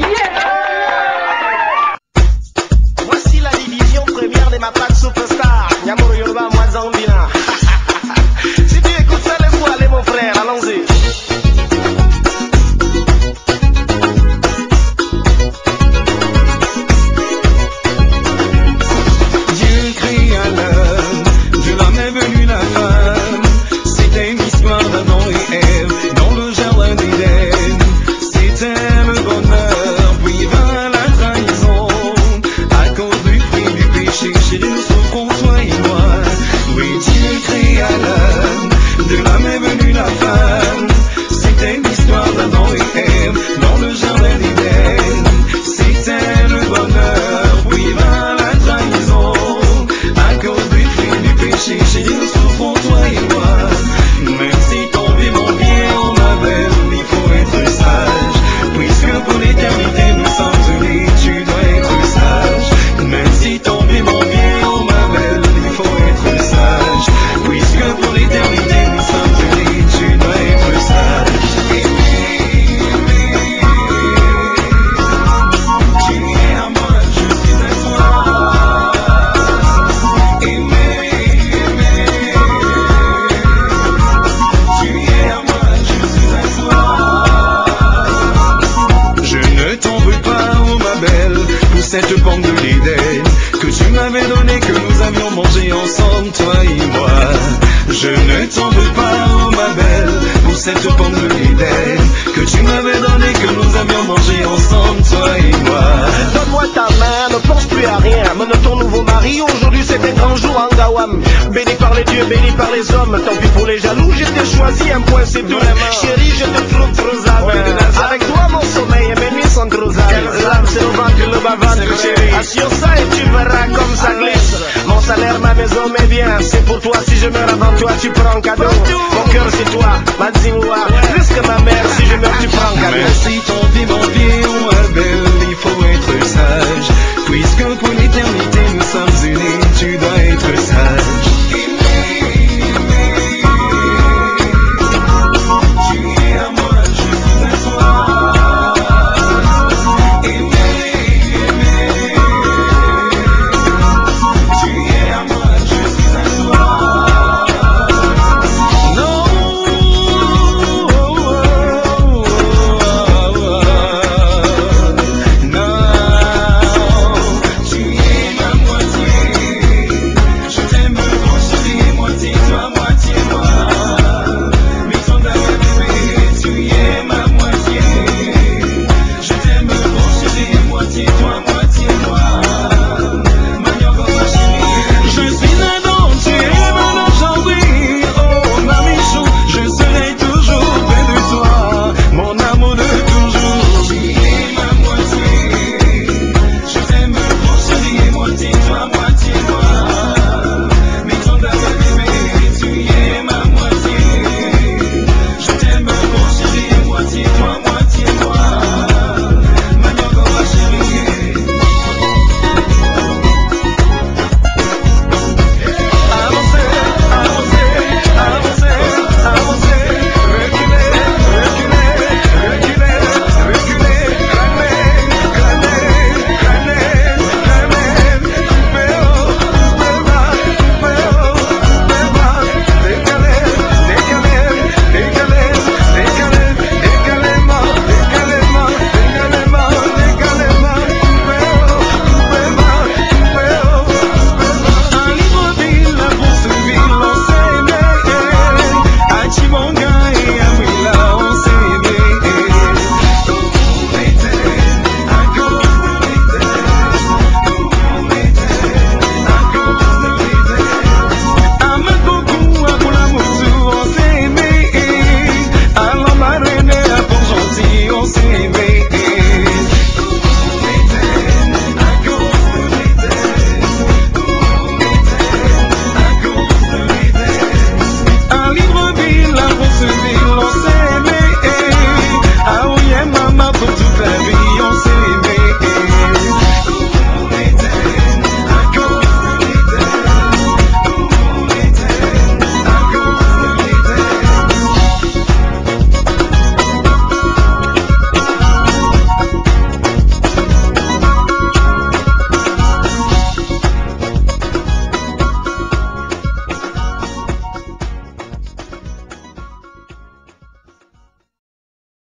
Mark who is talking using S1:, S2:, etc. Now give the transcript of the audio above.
S1: Yeah! Ensemble, toi et moi. Je ne t'en veux pas, oh ma belle, pour cette pomme de l'Éden que tu m'avais donnée, que nous avions mangé ensemble, toi et moi.
S2: Donne-moi ta main, ne pense plus à rien. Mène ton nouveau mari, aujourd'hui c'est un grand jour en Gawam. Béni par les dieux, béni par les hommes. Tant pis pour les jaloux, je t'ai choisi, un point c'est tout. Chérie, je te trouve pour toi, si je meurs avant toi, tu prends cadeau. Mon cœur, c'est toi, ma Zimwa. Plus que ma mère, si je meurs, tu prends cadeau.
S1: Merci ton vie, mon